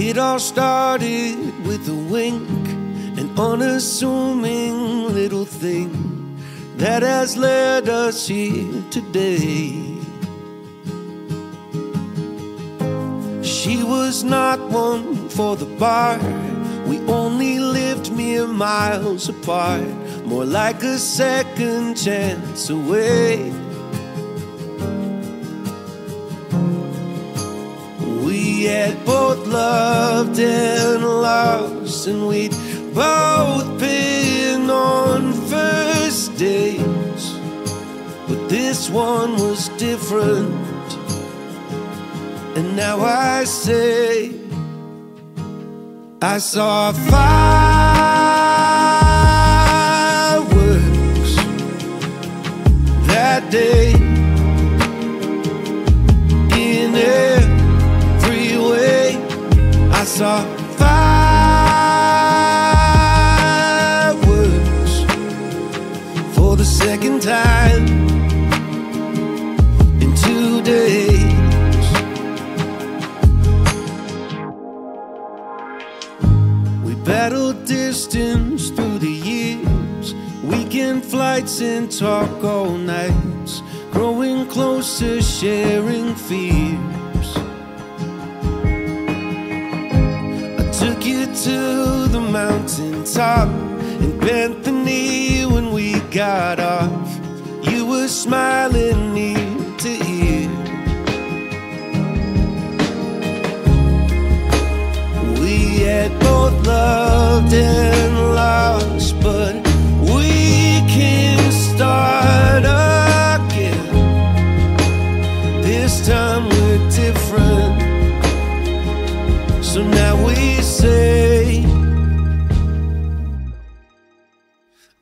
It all started with a wink, an unassuming little thing that has led us here today. She was not one for the bar. We only lived mere miles apart, more like a second chance away. Both loved and lost, and we'd both been on first dates. But this one was different, and now I say, I saw fireworks weekend flights and talk all nights, growing closer, sharing fears. I took you to the mountaintop and bent the knee when we got off. You were smiling ear to ear. We had both loved and lost, but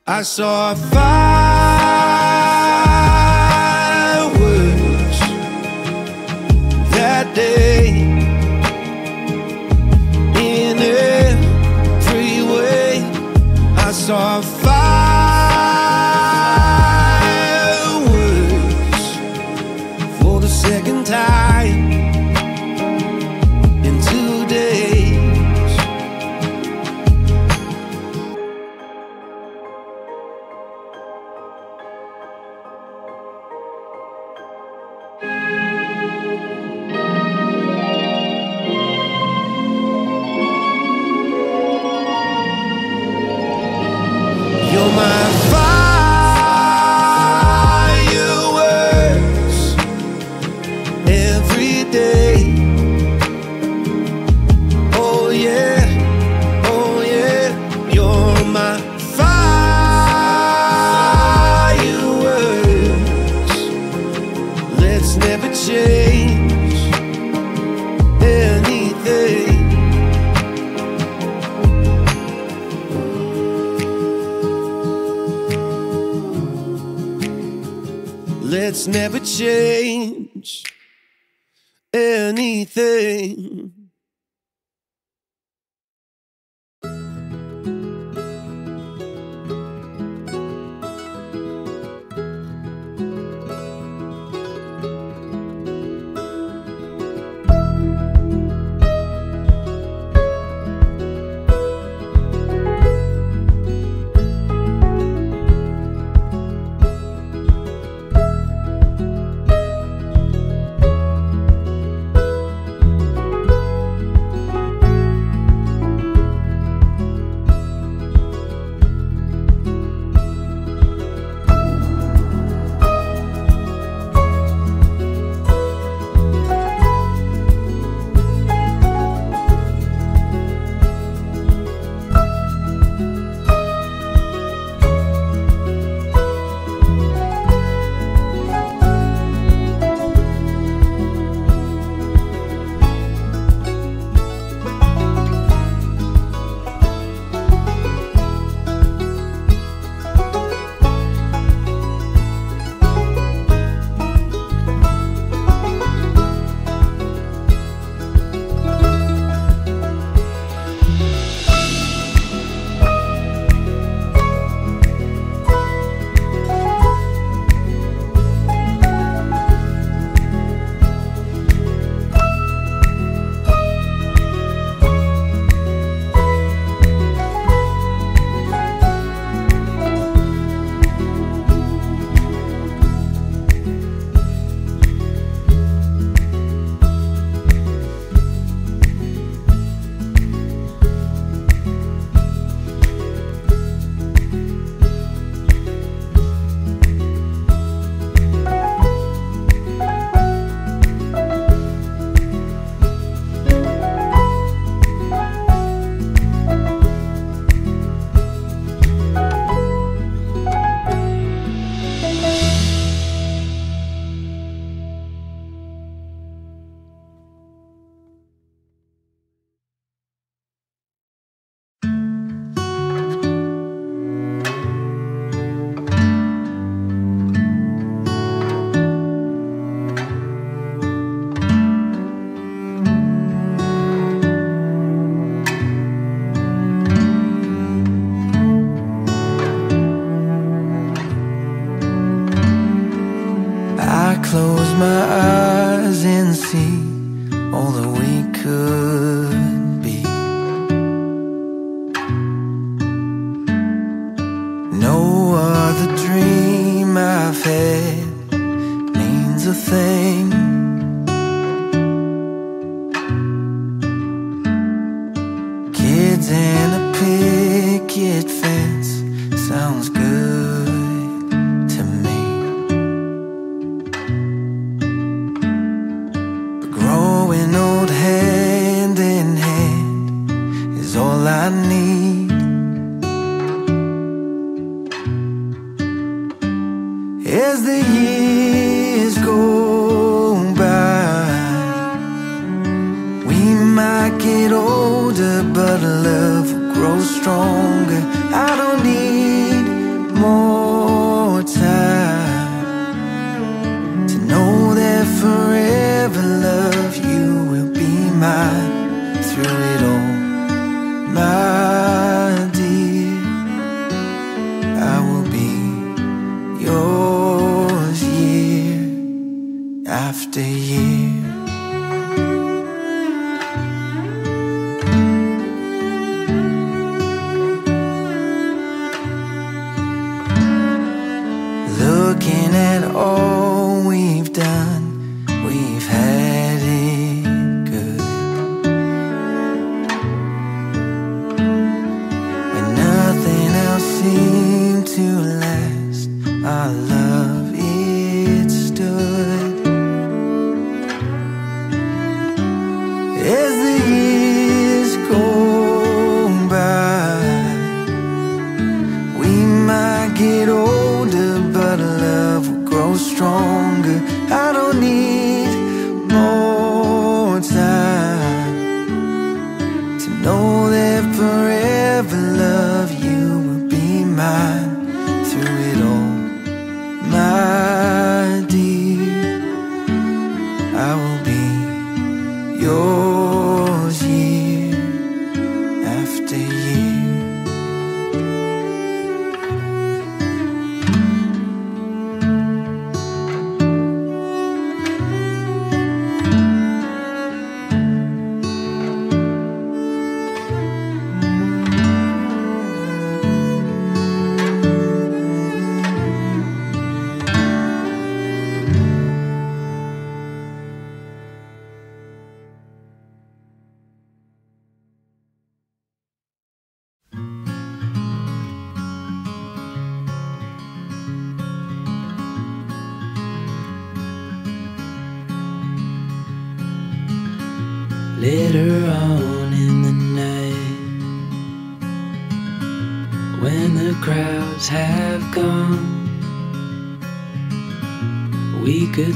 I saw fireworks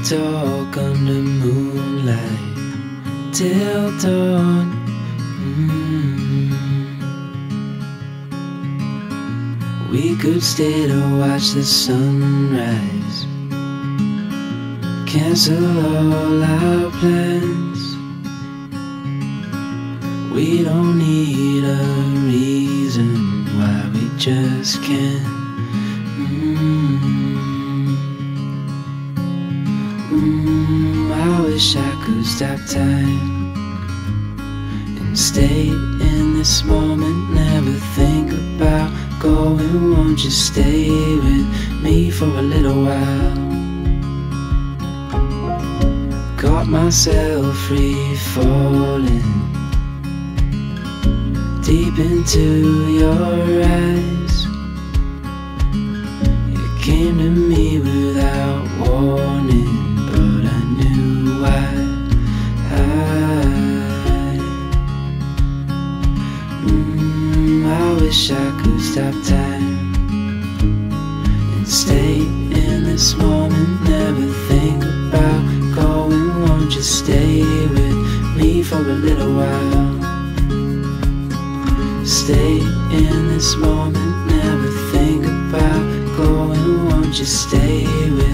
talk under moonlight till dawn. Mm. We could stay to watch the sunrise, cancel all our plans. We don't need a reason why we just can't. Stop time and stay in this moment. Never think about going. Won't you stay with me for a little while? Got myself free falling deep into your eyes. You came to me without warning, wish I could stop time and stay in this moment. Never think about going. Won't you stay with me for a little while? Stay in this moment, never think about going. Won't you stay with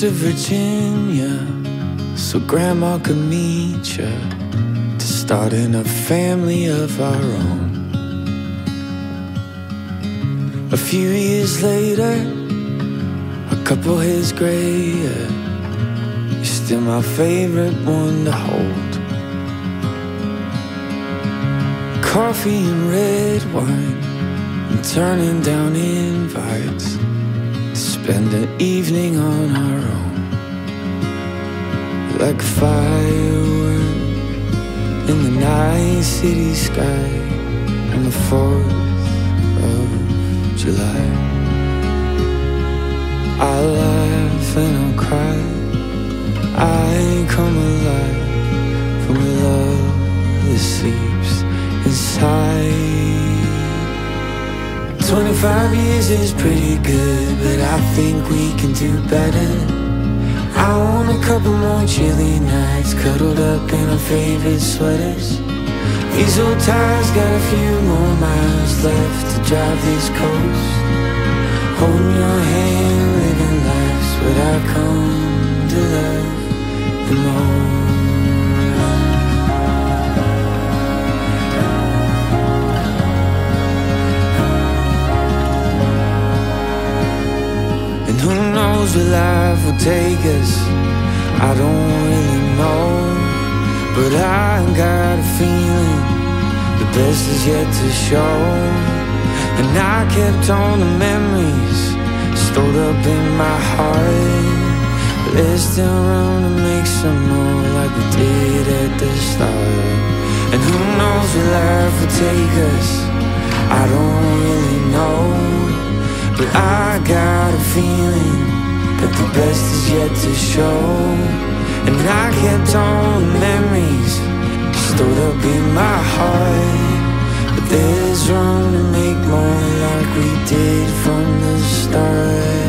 to Virginia so Grandma could meet ya to starting a family of our own. A few years later, a couple hairs grayer. You're still my favorite one to hold. Coffee and red wine, and turning down invites spend an evening on our own. Like a firework in the night city sky on the 4th of July. I laugh and I'll cry. I come alive from a love that sleeps inside. 25 years is pretty good, but I think we can do better. I want a couple more chilly nights, cuddled up in our favorite sweaters. These old tires got a few more miles left to drive this coast. Holding your hand, living life's what I come to love the most. Knows where life will take us? I don't really know. But I got a feeling the best is yet to show. And I kept all the memories stored up in my heart. But there's still room to make some more like we did at the start. And who knows where life will take us? I don't really know. But I got a feeling that the best is yet to show. And I kept all the memories stored up in my heart. But there's room to make more like we did from the start.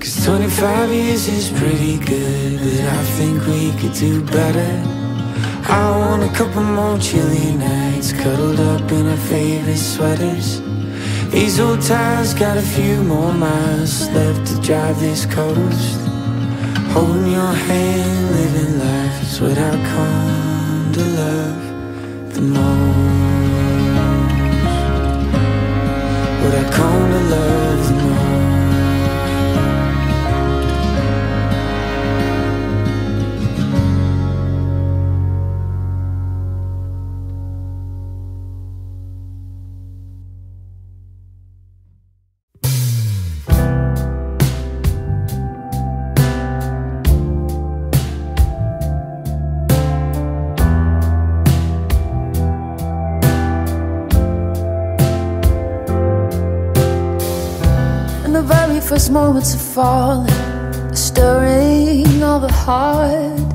Cause 25 years is pretty good, but I think we could do better. I want a couple more chilly nights, cuddled up in our favorite sweaters. These old tires got a few more miles left to drive this coast. Holding your hand, living life is what I come to love the most. What I come to love moments of falling, the stirring of the heart,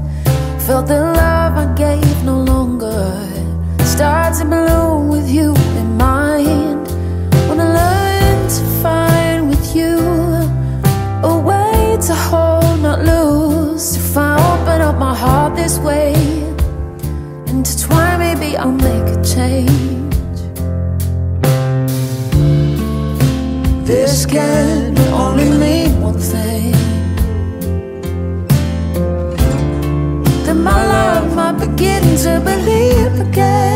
felt the love I gave no longer starts to bloom with you in mind. I learn to find with you a way to hold, not lose, to find open up my heart this way, intertwine. Maybe I'll make a change. This can to believe again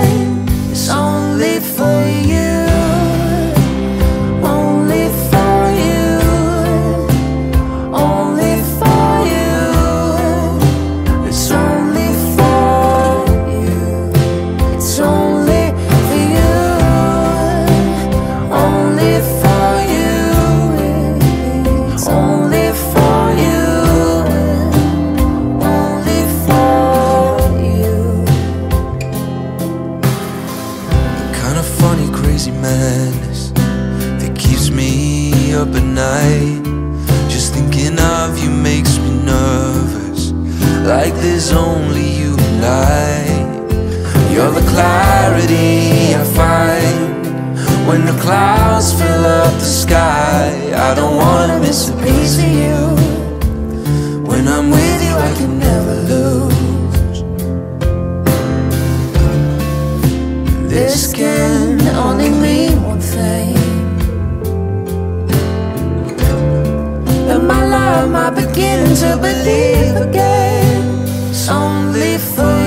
clouds fill up the sky. I don't wanna miss a piece of you. When I'm with you, I can never lose. This can only mean one thing. That my love might begin to believe again. It's only for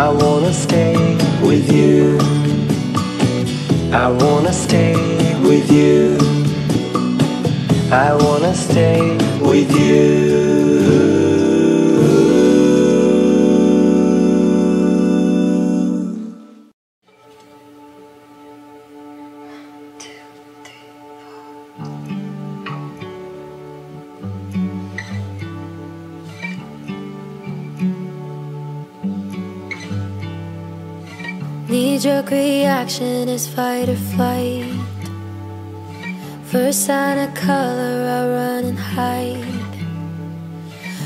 I wanna stay with you. I wanna stay with you. I wanna stay with you. Reaction is fight or flight. First sign of color, I run and hide.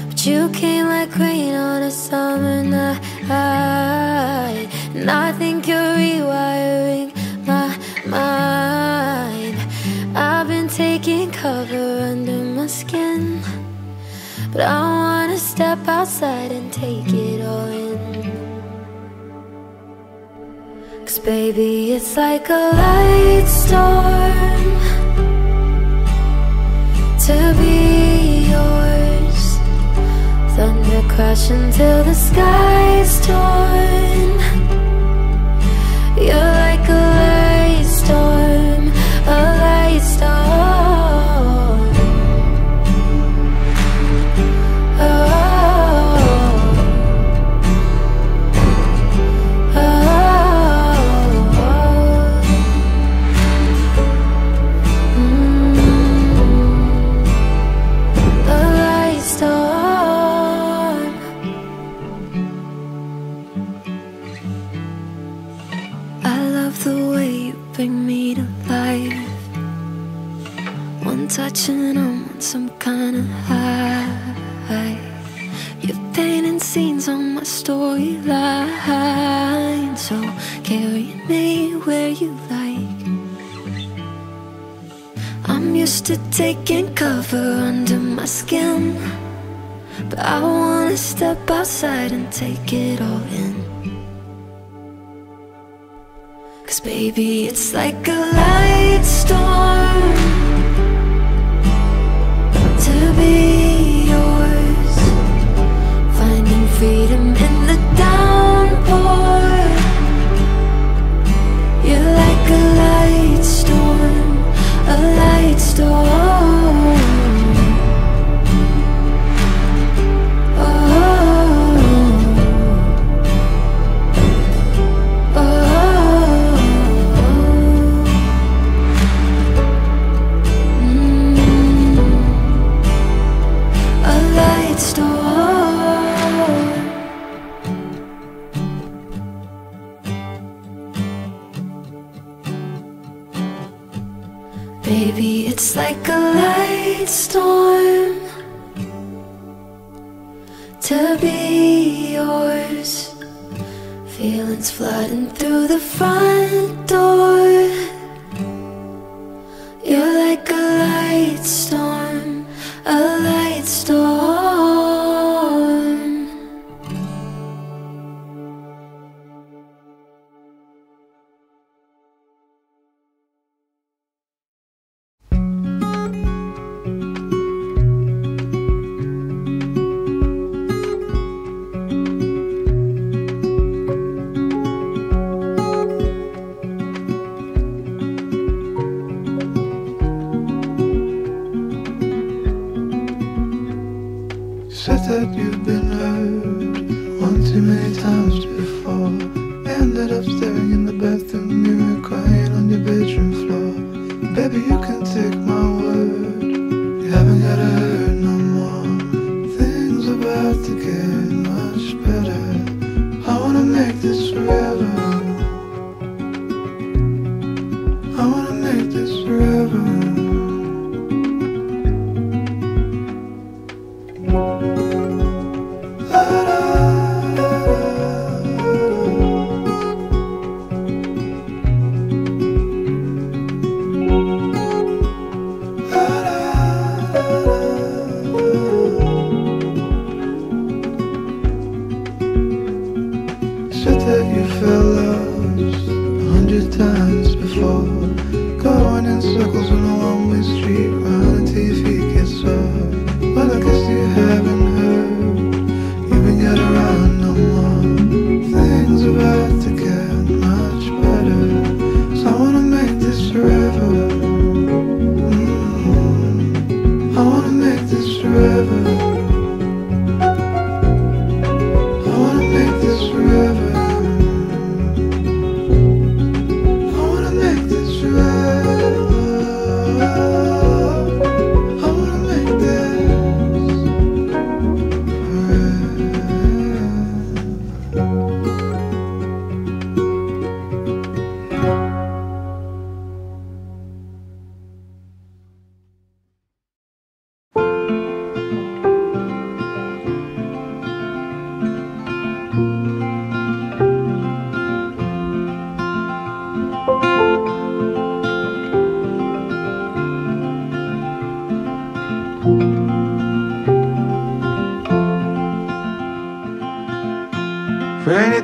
But you came like rain on a summer night. And I think you're rewiring my mind. I've been taking cover under my skin. But I wanna step outside and take it all in. Baby, it's like a light storm to be yours. Thunder crashing till the sky's torn. You're like a light storm, a light storm. And I'm on some kind of high. You're painting scenes on my storyline. So carry me where you like. I'm used to taking cover under my skin. But I wanna step outside and take it all in. Cause baby, it's like a light storm to be it's like a light storm to be yours. Feelings flooding through the front door. You're like a light storm, a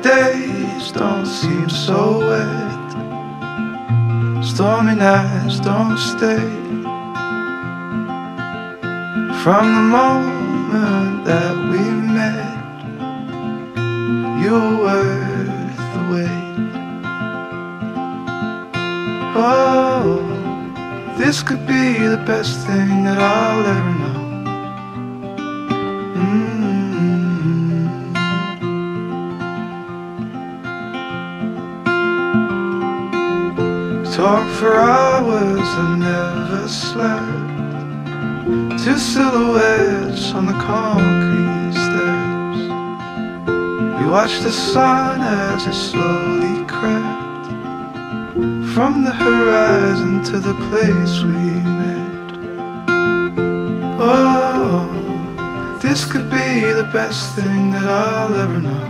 days don't seem so wet. Stormy nights don't stay. From the moment that we met, you're worth the wait. Oh, this could be the best thing that I'll ever know. talk for hours and never slept. Two silhouettes on the concrete steps. We watched the sun as it slowly crept From the horizon to the place we met. Oh, this could be the best thing that I'll ever know.